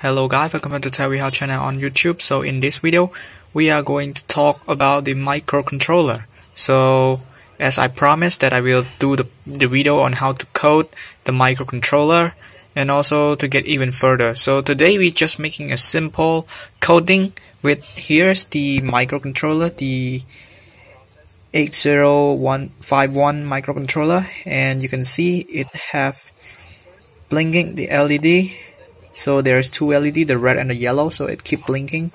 Hello guys, welcome to Terry How channel on YouTube. So in this video, we are going to talk about the microcontroller. So as I promised that I will do the, the video on how to code the microcontroller and also to get even further. So today we're just making a simple coding with here's the microcontroller, the 80151 microcontroller and you can see it have blinking the LED so there's two LED the red and the yellow so it keep blinking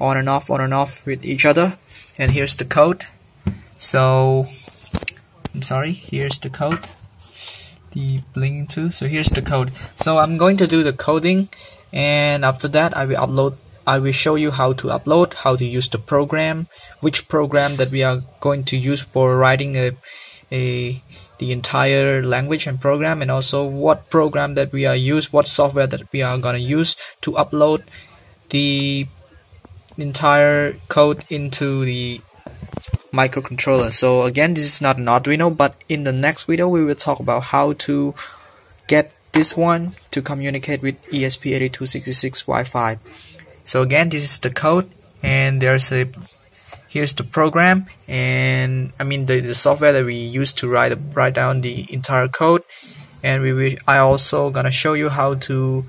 on and off on and off with each other. And here's the code. So I'm sorry here's the code. The blinking too. So here's the code. So I'm going to do the coding and after that I will upload I will show you how to upload how to use the program which program that we are going to use for writing a, a the entire language and program and also what program that we are use what software that we are gonna use to upload the entire code into the microcontroller. So again this is not an Arduino but in the next video we will talk about how to get this one to communicate with ESP8266 Wi-Fi. So again this is the code and there's a here's the program and I mean the, the software that we use to write write down the entire code. And we will I also gonna show you how to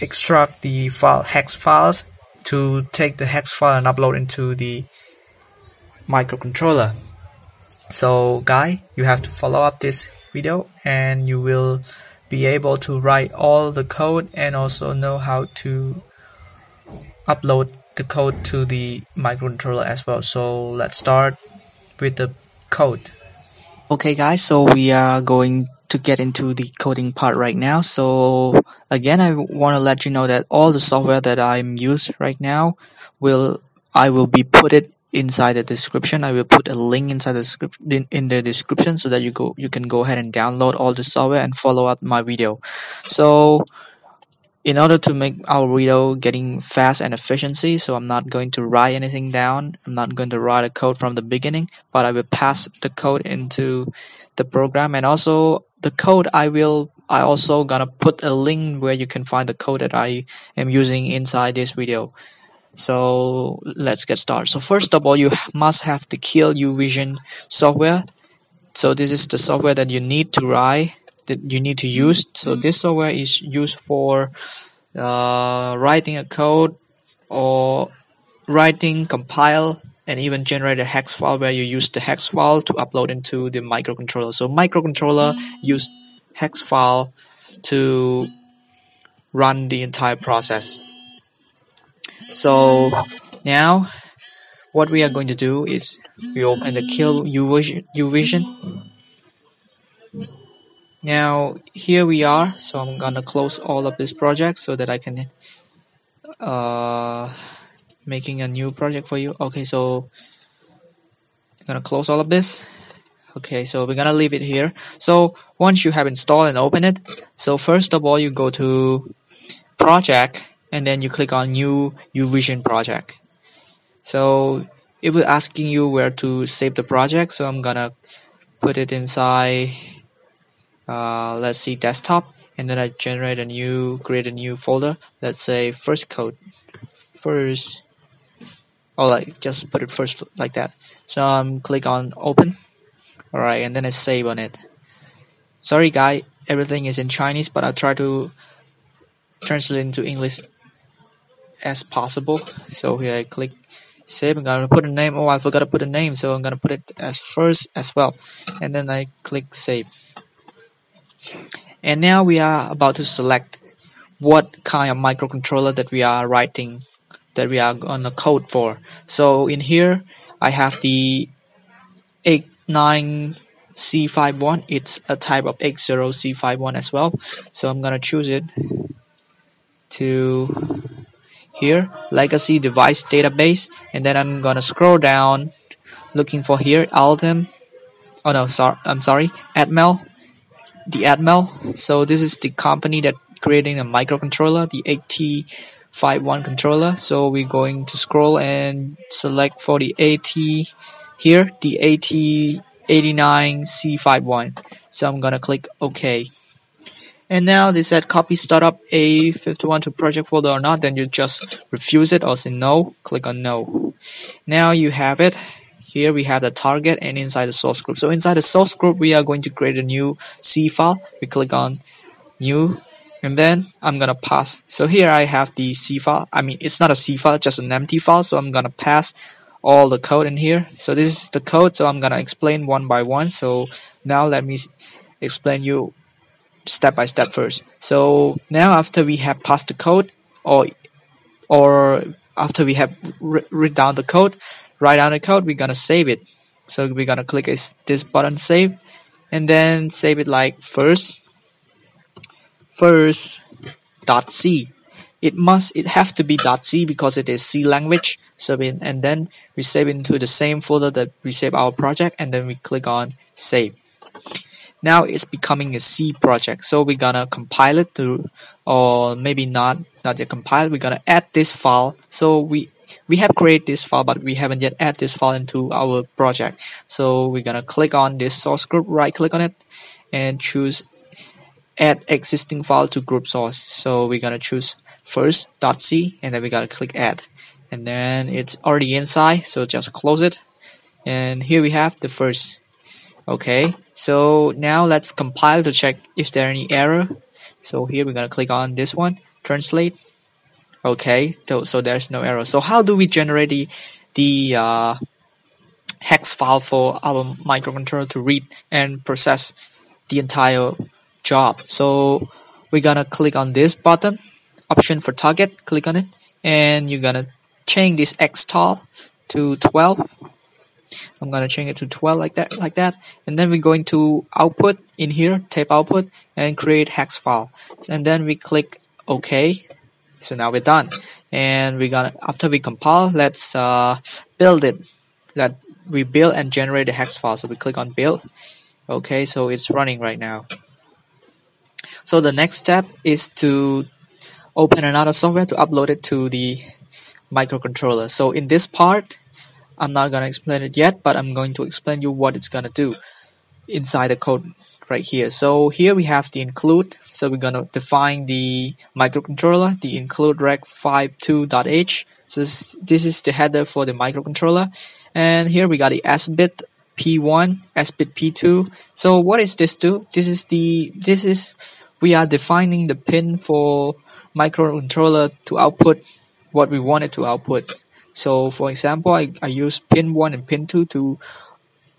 extract the file hex files to take the hex file and upload into the microcontroller. So guy you have to follow up this video and you will be able to write all the code and also know how to upload the code to the microcontroller as well. So let's start with the code. Okay guys, so we are going to get into the coding part right now. So again, I want to let you know that all the software that I'm using right now will I will be put it inside the description. I will put a link inside the script in, in the description so that you go you can go ahead and download all the software and follow up my video. So in order to make our video getting fast and efficiency so I'm not going to write anything down. I'm not going to write a code from the beginning but I will pass the code into the program. And also the code I will I also gonna put a link where you can find the code that I am using inside this video. So let's get started. So first of all you must have the Keil uVision software. So this is the software that you need to write that you need to use. So this software is used for uh, writing a code or writing, compile, and even generate a hex file where you use the hex file to upload into the microcontroller. So microcontroller use hex file to run the entire process. So now what we are going to do is we open the Keil uvision, uvision now here we are. So I'm gonna close all of this project so that I can uh, making a new project for you. Okay so I'm gonna close all of this. Okay so we're gonna leave it here. So once you have installed and open it so first of all you go to project and then you click on new uvision project. So it will asking you where to save the project. So I'm gonna put it inside uh, let's see desktop and then I generate a new create a new folder. Let's say first code first oh like just put it first like that. So I'm um, click on open. Alright and then I save on it. Sorry guy everything is in Chinese but I'll try to translate into English as possible. So here I click save. I'm gonna put a name. Oh I forgot to put a name so I'm gonna put it as first as well. And then I click save and now we are about to select what kind of microcontroller that we are writing, that we are gonna code for. So in here, I have the 89C51. It's a type of 80C51 as well. So I'm gonna choose it to here, legacy device database, and then I'm gonna scroll down, looking for here, Altem. Oh no, sorry, I'm sorry, Atmel the Atmel. So this is the company that creating a microcontroller, the AT51 controller. So we're going to scroll and select for the AT here, the AT89C51. So I'm gonna click OK. And now they said copy startup A51 to project folder or not, then you just refuse it or say no, click on no. Now you have it. Here we have the target and inside the source group. So inside the source group, we are going to create a new C file. We click on new and then I'm gonna pass. So here I have the C file. I mean, it's not a C file, just an empty file. So I'm gonna pass all the code in here. So this is the code. So I'm gonna explain one by one. So now let me explain you step by step first. So now after we have passed the code or or after we have written down the code, write down the code, we're gonna save it. So we're gonna click this button save and then save it like first first dot C. It must it have to be dot C because it is C language. So in, and then we save into the same folder that we save our project and then we click on save. Now it's becoming a C project. So we're gonna compile it to or maybe not not yet compiled. We're gonna add this file. So we we have created this file but we haven't yet add this file into our project. So we're gonna click on this source group, right click on it and choose add existing file to group source. So we're gonna choose first .c and then we gotta click add. And then it's already inside, so just close it. And here we have the first. Okay, so now let's compile to check if there any error. So here we're gonna click on this one, translate. Okay, so, so there's no error. So how do we generate the the uh, hex file for our microcontroller to read and process the entire job. So we're gonna click on this button, option for target, click on it, and you're gonna change this xtal to 12. I'm gonna change it to 12 like that, like that, and then we're going to output in here, tape output, and create hex file. And then we click OK. So now we're done, and we're gonna after we compile, let's uh, build it. That we build and generate the hex file. So we click on build. Okay, so it's running right now. So the next step is to open another software to upload it to the microcontroller. So in this part, I'm not to explain it yet, but I'm going to explain you what it's to do inside the code right here. So here we have the include. So we're going to define the microcontroller, the include reg52.h. So this, this is the header for the microcontroller. And here we got the S bit P1, S bit P2. So what is this do? This is the, this is we are defining the pin for microcontroller to output what we want it to output. So for example, I, I use pin 1 and pin 2 to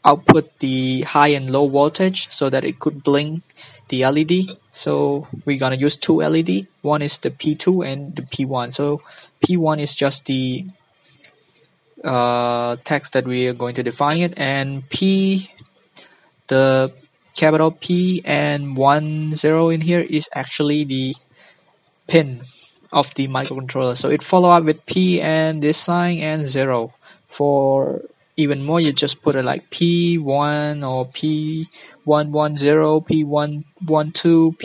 output the high and low voltage so that it could blink the LED. So we're gonna use two LED. One is the P2 and the P1. So P1 is just the uh, text that we are going to define it and P the capital P and one zero in here is actually the pin of the microcontroller. So it follow up with P and this sign and zero. For even more, you just put it like P1 or P110, P112,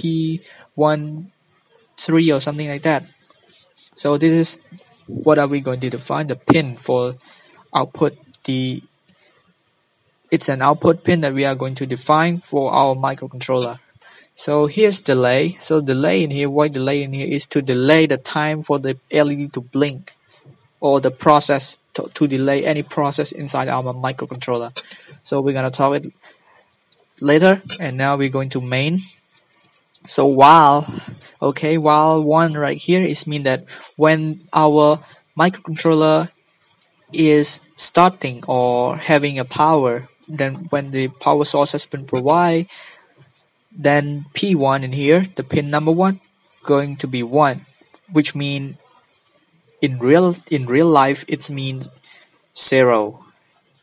P13 or something like that. So this is what are we going to define the pin for output the it's an output pin that we are going to define for our microcontroller. So here's delay. So delay in here, why delay in here is to delay the time for the LED to blink or the process to, to delay any process inside our microcontroller. So we're to talk it later and now we're going to main. So while, okay, while one right here is mean that when our microcontroller is starting or having a power then when the power source has been provided then P1 in here the pin number one going to be one which mean in real in real life it means zero.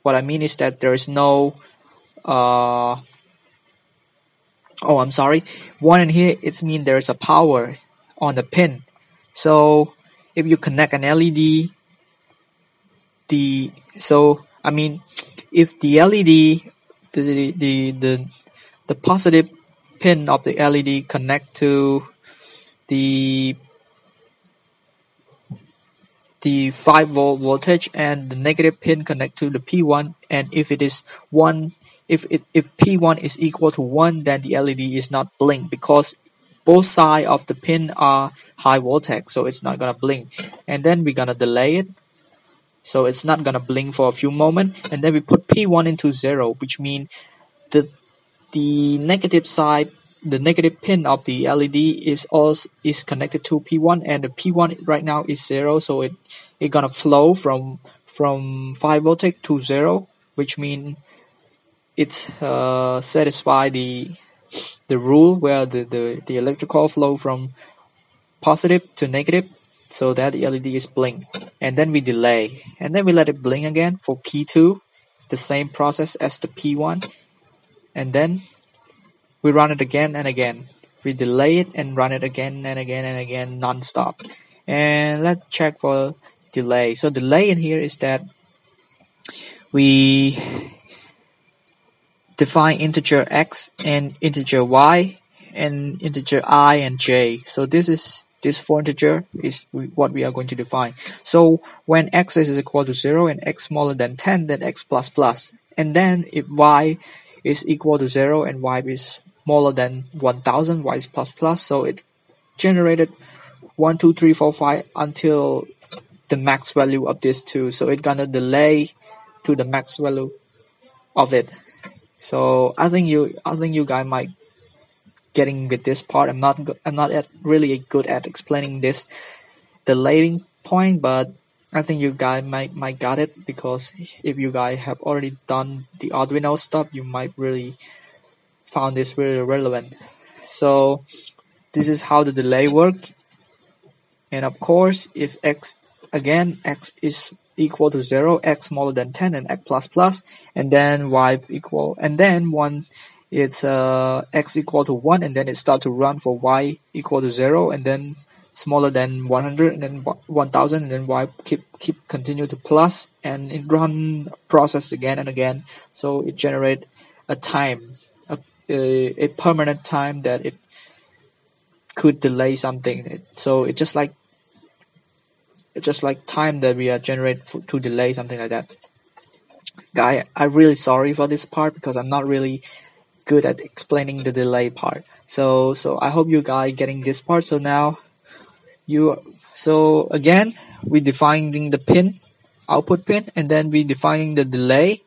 What I mean is that there is no uh, oh I'm sorry. One in here it means there is a power on the pin. So if you connect an LED the so I mean if the LED, the, the, the, the positive pin of the LED connect to the the 5 volt voltage and the negative pin connect to the P1 and if it is 1 if it, if P1 is equal to 1 then the LED is not blink because both side of the pin are high voltage, so it's not gonna blink. And then we're gonna delay it, so it's not gonna blink for a few moments. And then we put P1 into zero, which means the the negative side the negative pin of the LED is also is connected to P1 and the P1 right now is zero so it it gonna flow from from 5 voltage to zero which mean it uh, satisfy the the rule where the, the, the electrical flow from positive to negative so that the LED is blink. And then we delay. And then we let it blink again for P2 the same process as the P1 and then we run it again and again. We delay it and run it again and again and again non-stop. And let's check for delay. So delay in here is that we define integer x and integer y and integer i and j. So this is this four integer is what we are going to define. So when x is equal to 0 and x smaller than 10, then x plus plus. And then if y is equal to 0 and y is smaller than 1000 y plus plus so it generated 1 2 3 4 5 until the max value of this two. So it gonna delay to the max value of it. So i think you i think you guys might getting with this part. I'm not i'm not at, really good at explaining this delaying point but I think you guys might might got it because if you guys have already done the Arduino stuff, you might really found this really relevant. So this is how the delay work. And of course, if x again x is equal to 0, x smaller than 10 and x plus plus, and then y equal, and then one it's uh, x equal to 1 and then it start to run for y equal to 0 and then smaller than 100 and then 1000 and then y keep keep continue to plus and it run process again and again so it generate a time a, permanent time that it could delay something. So it's just like it's just like time that we are generate to delay something like that. Guy, I'm really sorry for this part because I'm not really good at explaining the delay part. So so I hope you guys getting this part. So now you so again we defining the pin output pin and then we defining the delay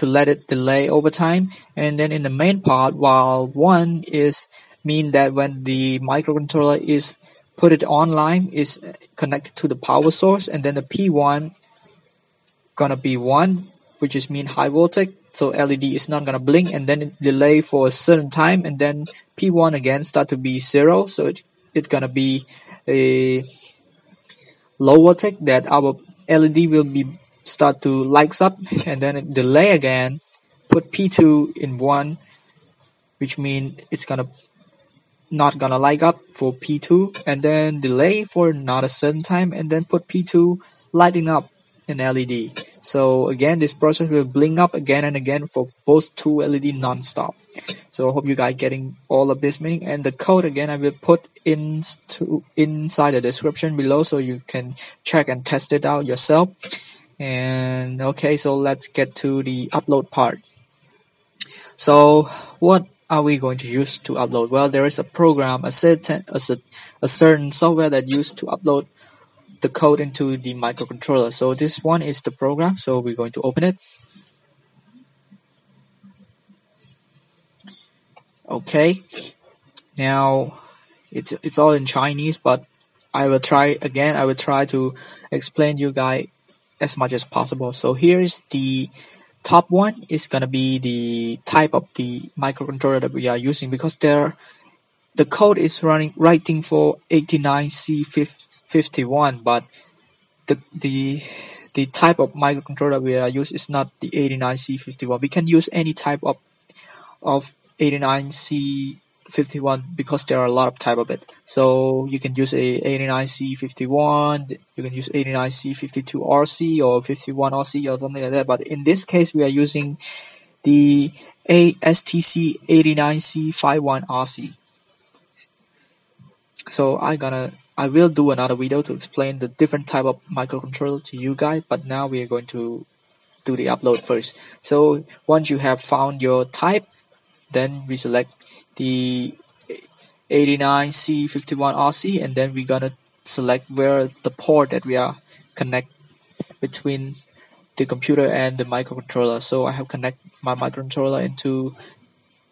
to let it delay over time. And then in the main part, while one is mean that when the microcontroller is put it online is connected to the power source and then the P1 gonna be 1 which is mean high voltage so LED is not gonna blink and then it delay for a certain time and then P1 again start to be 0 so it, it gonna be a low voltage that our LED will be start to lights up and then delay again put p2 in 1 which means it's gonna not gonna light up for p2 and then delay for not a certain time and then put p2 lighting up an LED so again this process will blink up again and again for both two LED non-stop. So I hope you guys getting all of this meaning and the code again I will put in to inside the description below so you can check and test it out yourself and okay so let's get to the upload part. So what are we going to use to upload? Well there is a program a certain a, a certain software that used to upload the code into the microcontroller. So this one is the program so we're going to open it. Okay. Now it's it's all in Chinese but I will try again I will try to explain you guys as much as possible. So here is the top one is gonna be the type of the microcontroller that we are using because there the code is running writing for 89C51 but the the the type of microcontroller we are using is not the 89C51 we can use any type of of 89C 51 because there are a lot of type of it. So you can use a 89C51, you can use 89C52RC or 51RC or something like that. But in this case, we are using the ASTC 89C51RC. So I gonna I will do another video to explain the different type of microcontroller to you guys. But now we are going to do the upload first. So once you have found your type, then we select the 89C51 RC and then we're gonna select where the port that we are connect between the computer and the microcontroller. So I have connect my microcontroller into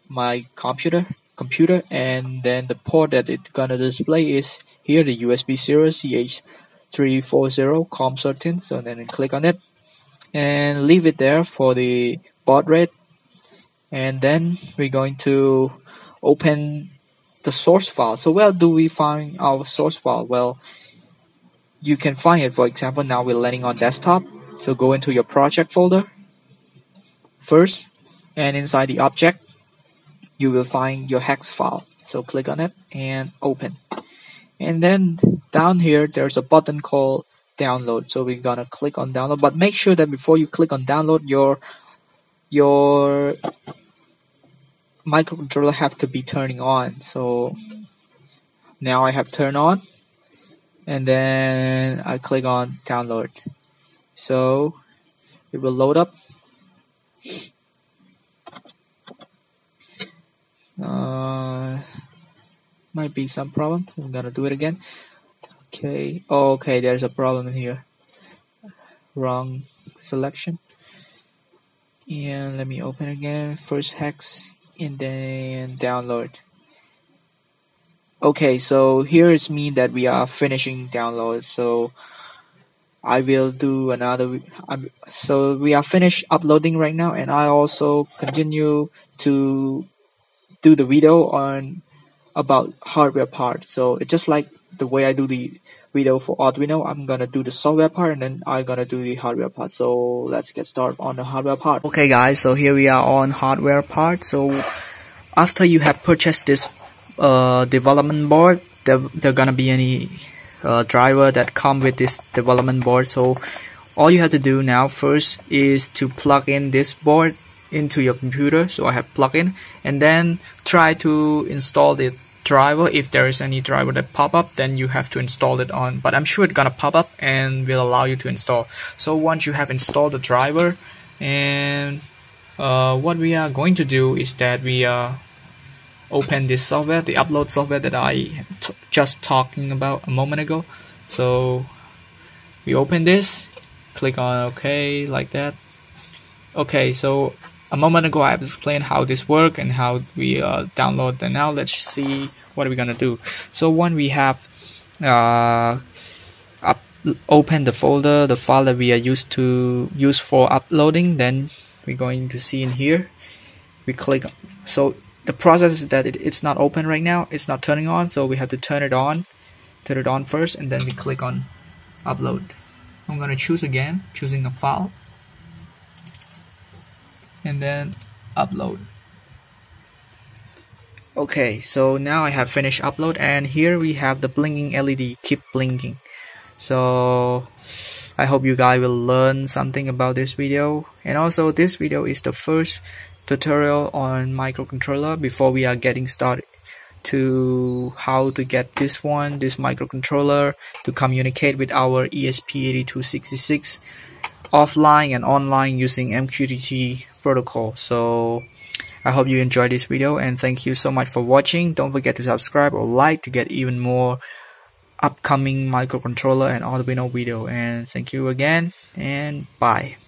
my computer computer and then the port that it's gonna display is here the USB 0 CH340 COM13 so then click on it and leave it there for the baud rate. And then we're going to open the source file. So where do we find our source file? Well you can find it. For example now we're landing on desktop. So go into your project folder first and inside the object you will find your hex file. So click on it and open. And then down here there's a button called download. So we're gonna click on download. But make sure that before you click on download your your microcontroller have to be turning on. So now I have turned on and then I click on download. So it will load up. Uh, might be some problem. I'm gonna do it again. Okay. Oh, okay there's a problem here. Wrong selection. And let me open again. First hex and then download. Okay so here is me that we are finishing download. So I will do another um, so we are finished uploading right now and I also continue to do the video on about hardware part. So it's just like the way I do the video for Arduino I'm gonna do the software part and then I'm gonna do the hardware part. So let's get started on the hardware part. Okay guys so here we are on hardware part. So after you have purchased this uh, development board there, there gonna be any uh, driver that come with this development board. So all you have to do now first is to plug in this board into your computer. So I have plug in and then try to install the driver if there is any driver that pop up then you have to install it on. But I'm sure it's gonna pop up and will allow you to install. So once you have installed the driver and uh, what we are going to do is that we uh, open this software the upload software that I just talking about a moment ago. So we open this click on OK like that. Okay so a moment ago I explained how this work and how we uh, download and now. Let's see what are we gonna do. So when we have uh, up, open the folder the file that we are used to use for uploading. Then we're going to see in here. We click so the process is that it, it's not open right now. It's not turning on so we have to turn it on turn it on first and then we click on upload. I'm gonna choose again choosing a file and then upload Okay, so now I have finished upload and here we have the blinking LED keep blinking. So I hope you guys will learn something about this video. And also this video is the first tutorial on microcontroller before we are getting started to how to get this one, this microcontroller to communicate with our ESP8266 offline and online using MQTT protocol. So I hope you enjoyed this video and thank you so much for watching. Don't forget to subscribe or like to get even more upcoming microcontroller and Arduino video and thank you again and bye.